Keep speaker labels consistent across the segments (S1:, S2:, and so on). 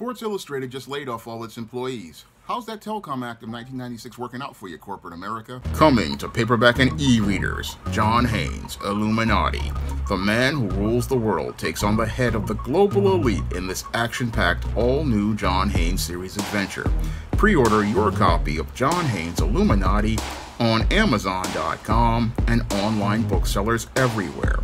S1: Sports Illustrated just laid off all its employees. How's that Telecom Act of 1996 working out for you, corporate America? Coming to paperback and e-readers, John Haynes, Illuminati. The man who rules the world takes on the head of the global elite in this action-packed, all-new John Haynes series adventure. Pre-order your copy of John Haynes Illuminati on Amazon.com and online booksellers everywhere.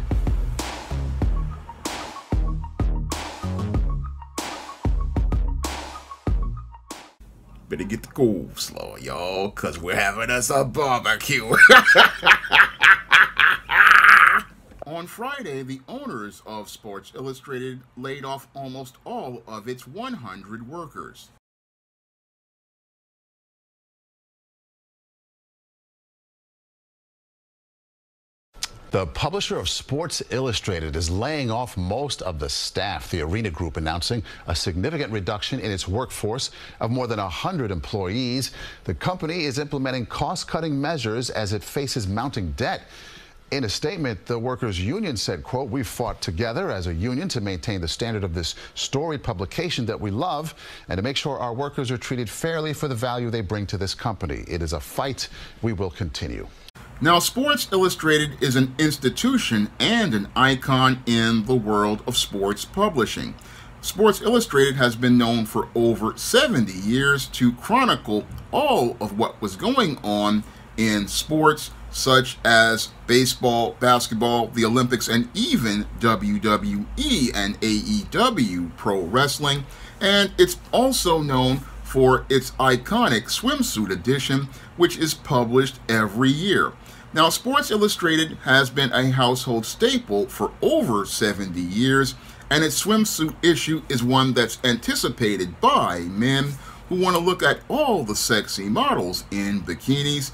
S1: Better get the coleslaw, y'all, because we're having us a barbecue. On Friday, the owners of Sports Illustrated laid off almost all of its 100 workers.
S2: The publisher of Sports Illustrated is laying off most of the staff. The Arena Group announcing a significant reduction in its workforce of more than 100 employees. The company is implementing cost-cutting measures as it faces mounting debt. In a statement, the workers' union said, quote, we fought together as a union to maintain the standard of this storied publication that we love and to make sure our workers are treated fairly for the value they bring to this company. It is a fight we will continue.
S1: Now, Sports Illustrated is an institution and an icon in the world of sports publishing. Sports Illustrated has been known for over 70 years to chronicle all of what was going on in sports, such as baseball, basketball, the Olympics, and even WWE and AEW pro wrestling. And it's also known for its iconic swimsuit edition, which is published every year. Now, Sports Illustrated has been a household staple for over 70 years, and its swimsuit issue is one that's anticipated by men who want to look at all the sexy models in bikinis.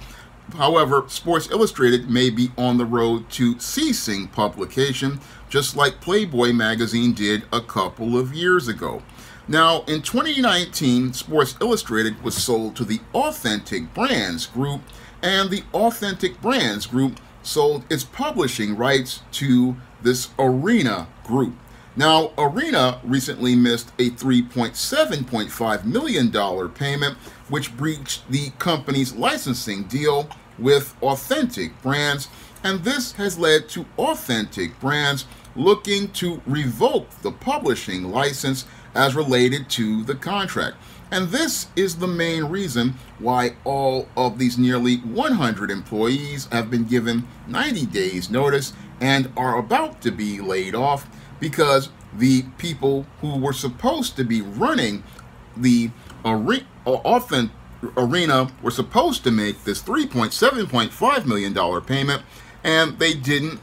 S1: However, Sports Illustrated may be on the road to ceasing publication, just like Playboy magazine did a couple of years ago. Now, in 2019, Sports Illustrated was sold to the Authentic Brands Group, and the Authentic Brands Group sold its publishing rights to this Arena Group. Now, Arena recently missed a $3.7.5 million payment, which breached the company's licensing deal with Authentic Brands, and this has led to Authentic Brands looking to revoke the publishing license as related to the contract. And this is the main reason why all of these nearly 100 employees have been given 90 days notice and are about to be laid off because the people who were supposed to be running the arena, uh, arena were supposed to make this $3.7.5 million payment and they didn't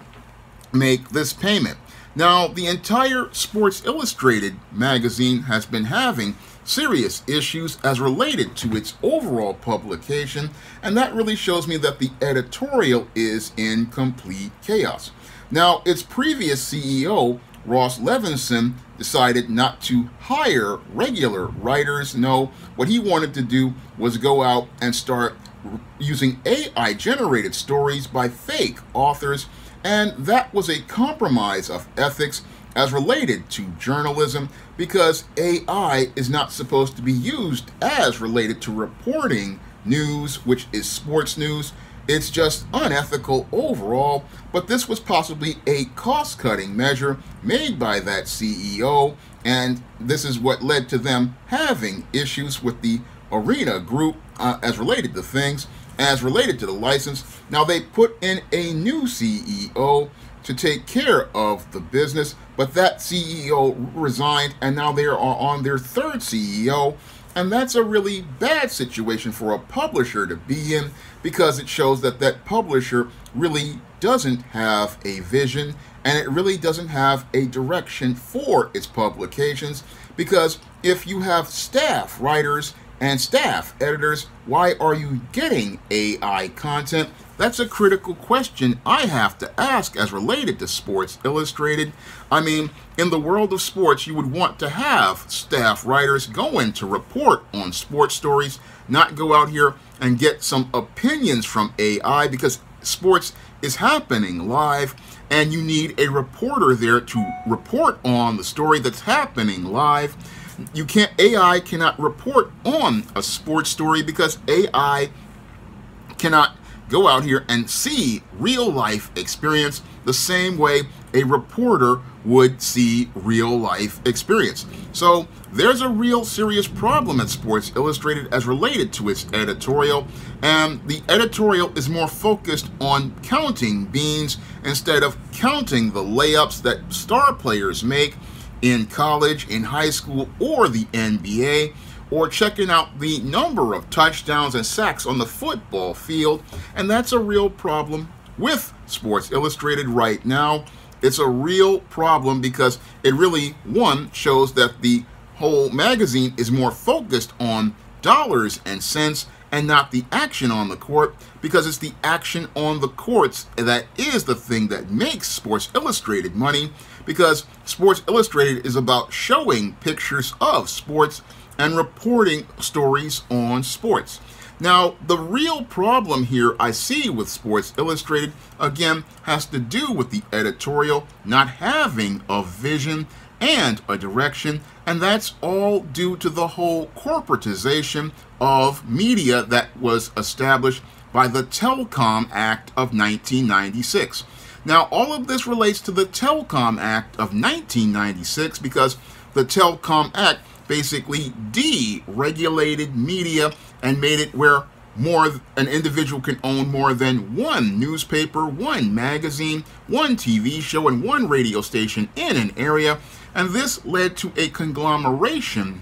S1: make this payment. Now, the entire Sports Illustrated magazine has been having serious issues as related to its overall publication, and that really shows me that the editorial is in complete chaos. Now, its previous CEO, Ross Levinsohn, decided not to hire regular writers. No, what he wanted to do was go out and start using AI generated stories by fake authors, and that was a compromise of ethics as related to journalism because AI is not supposed to be used as related to reporting news, which is sports news. It's just unethical overall, but this was possibly a cost cutting measure made by that CEO, and this is what led to them having issues with the Arena Group uh, as related to things, as related to the license. Now they put in a new CEO to take care of the business, but that CEO resigned and now they are on their third CEO. And that's a really bad situation for a publisher to be in because it shows that that publisher really doesn't have a vision and it really doesn't have a direction for its publications. Because if you have staff writers and staff editors, why are you getting AI content? That's a critical question I have to ask as related to Sports Illustrated. I mean, in the world of sports, you would want to have staff writers go in to report on sports stories, not go out here and get some opinions from AI because sports is happening live and you need a reporter there to report on the story that's happening live you can't AI cannot report on a sports story because AI cannot go out here and see real life experience the same way a reporter would see real life experience. So there's a real serious problem at Sports Illustrated as related to its editorial, and the editorial is more focused on counting beans instead of counting the layups that star players make in college, in high school, or the NBA or checking out the number of touchdowns and sacks on the football field. And that's a real problem with Sports Illustrated right now. It's a real problem because it really, one, shows that the whole magazine is more focused on dollars and cents and not the action on the court because it's the action on the courts that is the thing that makes Sports Illustrated money because Sports Illustrated is about showing pictures of sports and reporting stories on sports. Now, the real problem here I see with Sports Illustrated, again, has to do with the editorial not having a vision and a direction, and that's all due to the whole corporatization of media that was established by the Telecom Act of 1996. Now, all of this relates to the Telecom Act of 1996 because the Telecom Act basically deregulated media and made it where more an individual can own more than one newspaper, one magazine, one TV show, and one radio station in an area. And this led to a conglomeration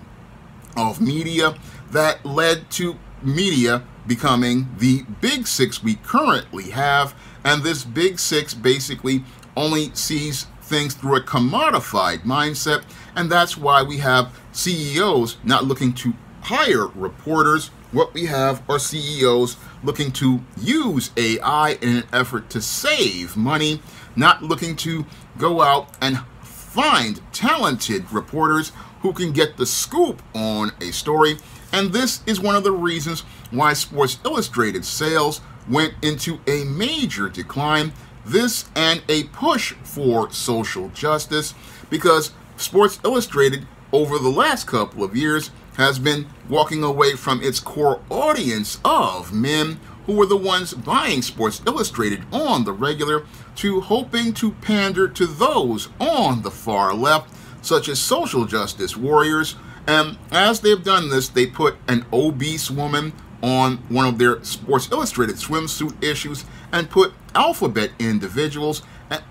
S1: of media that led to media becoming the big six we currently have. And this big six basically only sees things through a commodified mindset. And that's why we have CEOs not looking to hire reporters. What we have are CEOs looking to use AI in an effort to save money, not looking to go out and find talented reporters who can get the scoop on a story. And this is one of the reasons why Sports Illustrated sales went into a major decline this and a push for social justice because Sports Illustrated over the last couple of years has been walking away from its core audience of men who were the ones buying Sports Illustrated on the regular to hoping to pander to those on the far left, such as social justice warriors. And as they've done this, they put an obese woman on one of their Sports Illustrated swimsuit issues and put alphabet individuals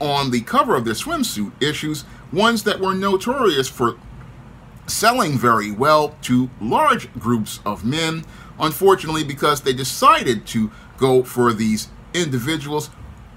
S1: on the cover of their swimsuit issues, ones that were notorious for selling very well to large groups of men. Unfortunately, because they decided to go for these individuals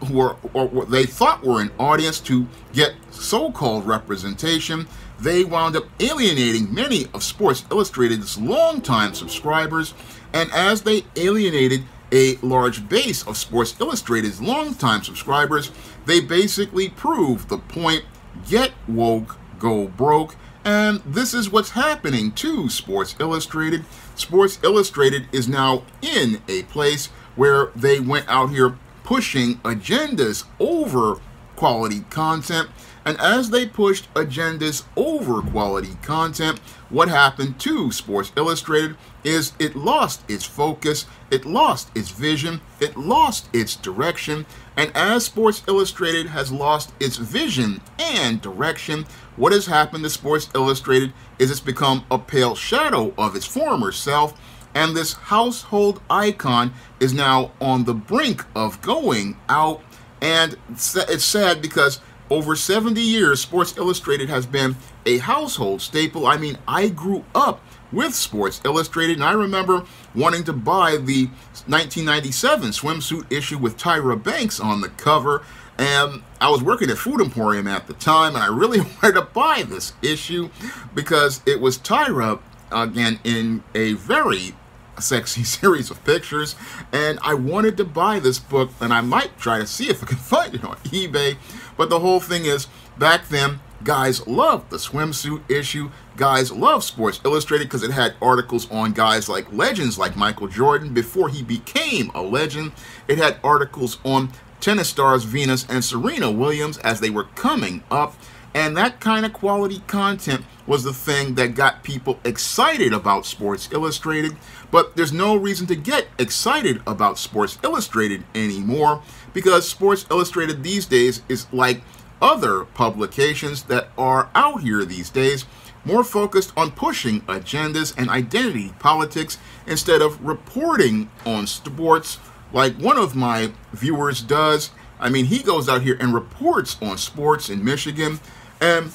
S1: who were or what they thought were an audience to get so-called representation, they wound up alienating many of Sports Illustrated's longtime subscribers, and as they alienated a large base of Sports Illustrated's longtime subscribers, they basically proved the point get woke, go broke. And this is what's happening to Sports Illustrated. Sports Illustrated is now in a place where they went out here pushing agendas over quality content. And as they pushed agendas over quality content, what happened to Sports Illustrated is it lost its focus, it lost its vision, it lost its direction, and as Sports Illustrated has lost its vision and direction, what has happened to Sports Illustrated is it's become a pale shadow of its former self, and this household icon is now on the brink of going out. And it's sad because over 70 years, Sports Illustrated has been a household staple. I mean, I grew up with Sports Illustrated, and I remember wanting to buy the 1997 swimsuit issue with Tyra Banks on the cover. And I was working at Food Emporium at the time, and I really wanted to buy this issue because it was Tyra again in a very sexy series of pictures and I wanted to buy this book and I might try to see if I can find it on eBay but the whole thing is back then Guys loved the swimsuit issue. Guys loved Sports Illustrated because it had articles on guys like legends like Michael Jordan before he became a legend. It had articles on tennis stars Venus and Serena Williams as they were coming up. And that kind of quality content was the thing that got people excited about Sports Illustrated. But there's no reason to get excited about Sports Illustrated anymore because Sports Illustrated these days is like other publications that are out here these days, more focused on pushing agendas and identity politics instead of reporting on sports like one of my viewers does. I mean, he goes out here and reports on sports in Michigan, and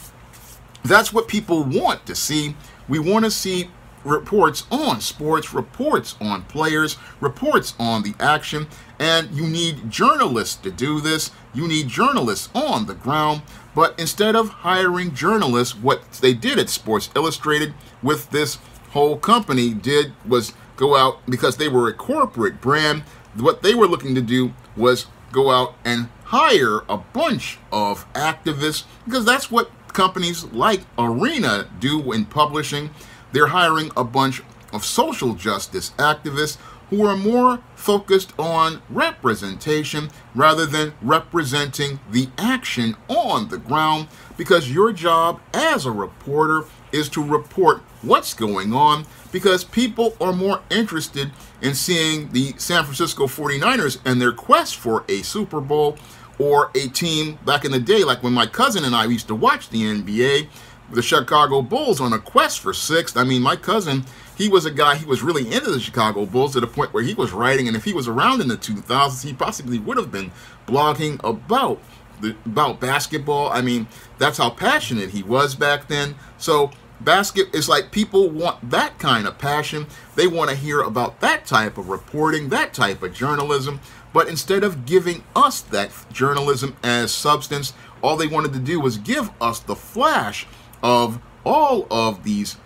S1: that's what people want to see. We want to see reports on sports, reports on players, reports on the action, and you need journalists to do this. You need journalists on the ground. But instead of hiring journalists, what they did at Sports Illustrated with this whole company did was go out because they were a corporate brand. What they were looking to do was go out and hire a bunch of activists because that's what companies like Arena do in publishing. They're hiring a bunch of social justice activists who are more focused on representation rather than representing the action on the ground because your job as a reporter is to report what's going on because people are more interested in seeing the San Francisco 49ers and their quest for a Super Bowl or a team back in the day, like when my cousin and I used to watch the NBA, the Chicago Bulls on a quest for sixth. I mean, my cousin, he was a guy, he was really into the Chicago Bulls to the point where he was writing, and if he was around in the 2000s, he possibly would have been blogging about the, about basketball. I mean, that's how passionate he was back then. So basket is like people want that kind of passion. They want to hear about that type of reporting, that type of journalism. But instead of giving us that journalism as substance, all they wanted to do was give us the flash of all of these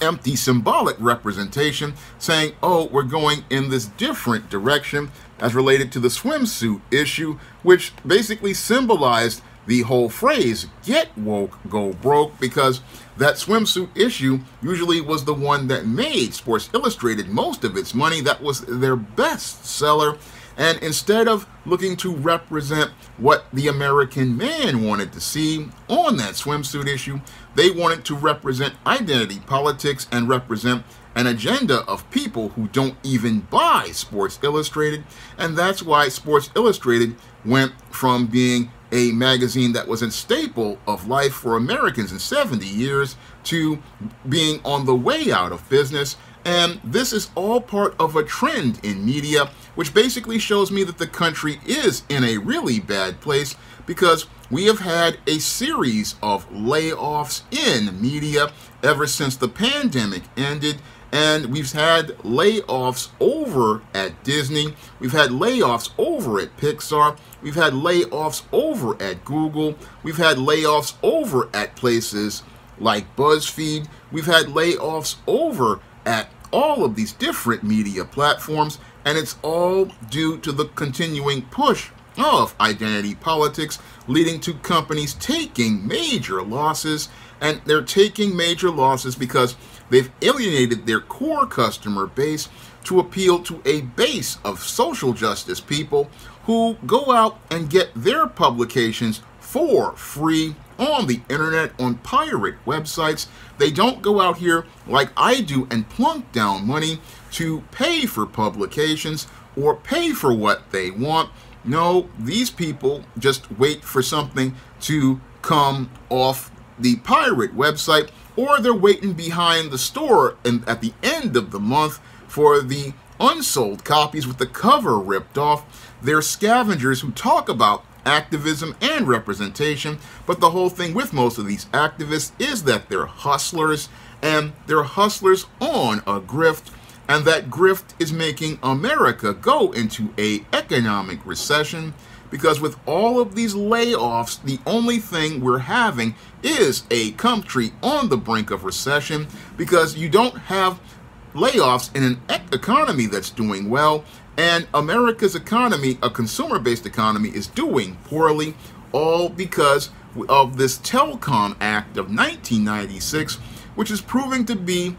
S1: empty symbolic representation saying, oh, we're going in this different direction as related to the swimsuit issue, which basically symbolized the whole phrase get woke, go broke, because that swimsuit issue usually was the one that made Sports Illustrated most of its money. That was their best seller. And instead of looking to represent what the American man wanted to see on that swimsuit issue, they wanted to represent identity politics and represent an agenda of people who don't even buy Sports Illustrated. And that's why Sports Illustrated went from being a magazine that was a staple of life for Americans in 70 years to being on the way out of business and this is all part of a trend in media, which basically shows me that the country is in a really bad place because we have had a series of layoffs in media ever since the pandemic ended. And we've had layoffs over at Disney. We've had layoffs over at Pixar. We've had layoffs over at Google. We've had layoffs over at places like BuzzFeed. We've had layoffs over at all of these different media platforms, and it's all due to the continuing push of identity politics, leading to companies taking major losses. And they're taking major losses because they've alienated their core customer base to appeal to a base of social justice people who go out and get their publications for free on the internet on pirate websites. They don't go out here like I do and plunk down money to pay for publications or pay for what they want. No, these people just wait for something to come off the pirate website or they're waiting behind the store and at the end of the month for the unsold copies with the cover ripped off. They're scavengers who talk about activism and representation. But the whole thing with most of these activists is that they're hustlers and they're hustlers on a grift and that grift is making America go into a economic recession because with all of these layoffs the only thing we're having is a country on the brink of recession because you don't have layoffs in an economy that's doing well and America's economy, a consumer based economy, is doing poorly, all because of this Telecom Act of 1996, which is proving to be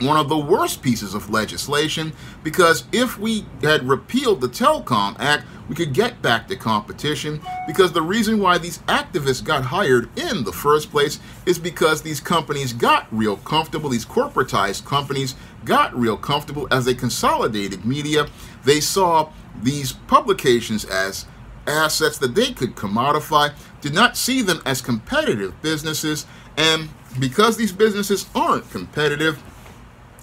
S1: one of the worst pieces of legislation because if we had repealed the Telecom Act, we could get back to competition because the reason why these activists got hired in the first place is because these companies got real comfortable, these corporatized companies got real comfortable as they consolidated media. They saw these publications as assets that they could commodify, did not see them as competitive businesses, and because these businesses aren't competitive,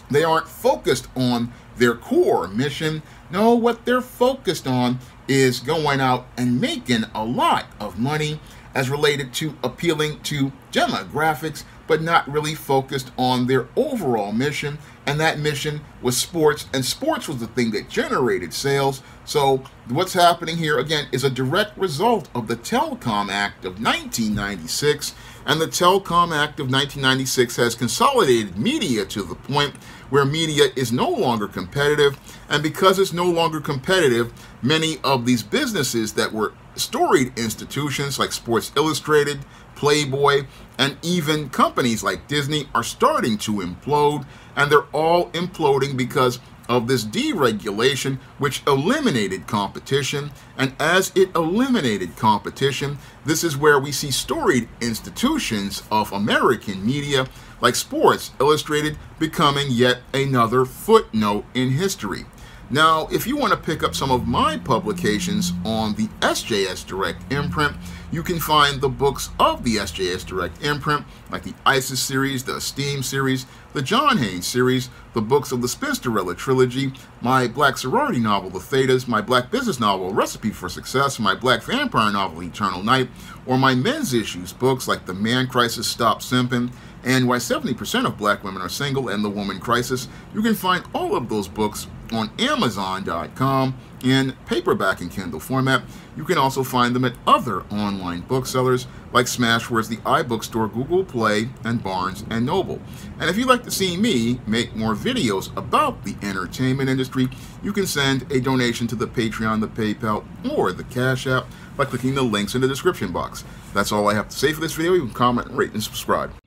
S1: they aren't focused on their core mission. No, what they're focused on is going out and making a lot of money as related to appealing to demographics, but not really focused on their overall mission. And that mission was sports, and sports was the thing that generated sales. So, what's happening here again is a direct result of the Telecom Act of 1996. And the Telecom Act of 1996 has consolidated media to the point where media is no longer competitive. And because it's no longer competitive, many of these businesses that were storied institutions like Sports Illustrated, Playboy, and even companies like Disney are starting to implode, and they're all imploding because of this deregulation, which eliminated competition. And as it eliminated competition, this is where we see storied institutions of American media, like Sports Illustrated, becoming yet another footnote in history. Now, if you want to pick up some of my publications on the SJS Direct imprint, you can find the books of the SJS Direct imprint, like the ISIS series, the Esteem series, the John Haynes series, the books of the Spinsterella trilogy, my black sorority novel, The Thetas, my black business novel, Recipe for Success, my black vampire novel, Eternal Night, or my men's issues books like The Man Crisis, Stop Simping, and Why 70% of Black Women Are Single and The Woman Crisis. You can find all of those books on Amazon.com in paperback and Kindle format. You can also find them at other online booksellers like Smashwords, the iBookstore, Google Play, and Barnes & Noble. And if you'd like to see me make more videos about the entertainment industry, you can send a donation to the Patreon, the PayPal, or the Cash App by clicking the links in the description box. That's all I have to say for this video. You can comment, rate, and subscribe.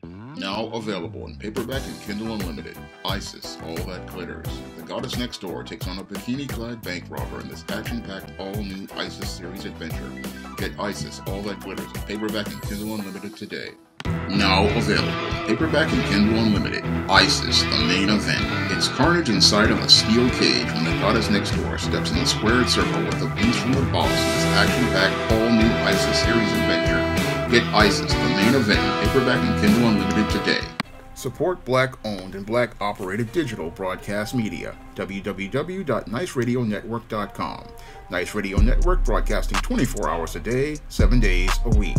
S1: Now available in paperback and Kindle Unlimited. ISIS, All That Glitters. The Goddess Next Door takes on a bikini-clad bank robber in this action-packed all-new ISIS series adventure. Get ISIS, All That Glitters in paperback and Kindle Unlimited today. Now available, paperback and Kindle Unlimited. ISIS, the main event. It's carnage inside of a steel cage when the goddess next door steps in the squared circle with a beast from the boss in this action-packed all-new ISIS series adventure. Get ISIS, the main event, paperback and Kindle Unlimited today. Support black owned and black operated digital broadcast media. www.niceradionetwork.com. Nice Radio Network broadcasting 24 hours a day, 7 days a week.